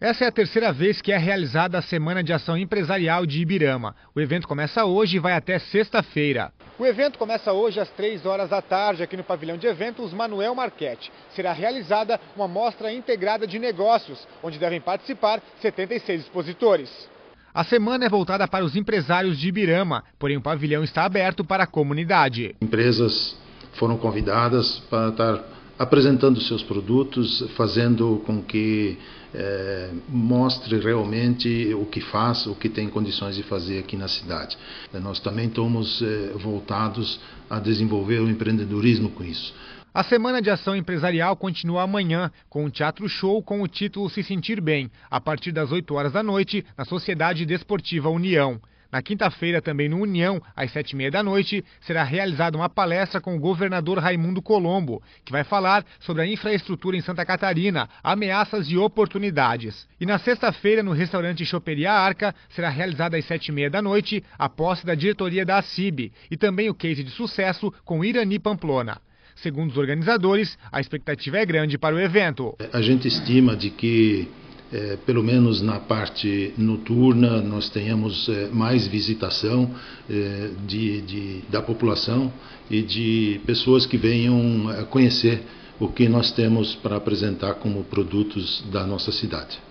Essa é a terceira vez que é realizada a Semana de Ação Empresarial de Ibirama. O evento começa hoje e vai até sexta-feira. O evento começa hoje às 3 horas da tarde aqui no pavilhão de eventos Manuel Marchetti. Será realizada uma mostra integrada de negócios, onde devem participar 76 expositores. A semana é voltada para os empresários de Ibirama, porém o pavilhão está aberto para a comunidade. Empresas foram convidadas para estar apresentando seus produtos, fazendo com que é, mostre realmente o que faz, o que tem condições de fazer aqui na cidade. Nós também estamos é, voltados a desenvolver o empreendedorismo com isso. A Semana de Ação Empresarial continua amanhã com um teatro show com o título Se Sentir Bem, a partir das 8 horas da noite, na Sociedade Desportiva União. Na quinta-feira, também no União, às sete e meia da noite, será realizada uma palestra com o governador Raimundo Colombo, que vai falar sobre a infraestrutura em Santa Catarina, ameaças e oportunidades. E na sexta-feira, no restaurante Choperia Arca, será realizada às sete e meia da noite a posse da diretoria da ACIB e também o case de sucesso com Irani Pamplona. Segundo os organizadores, a expectativa é grande para o evento. A gente estima de que é, pelo menos na parte noturna, nós tenhamos é, mais visitação é, de, de, da população e de pessoas que venham conhecer o que nós temos para apresentar como produtos da nossa cidade.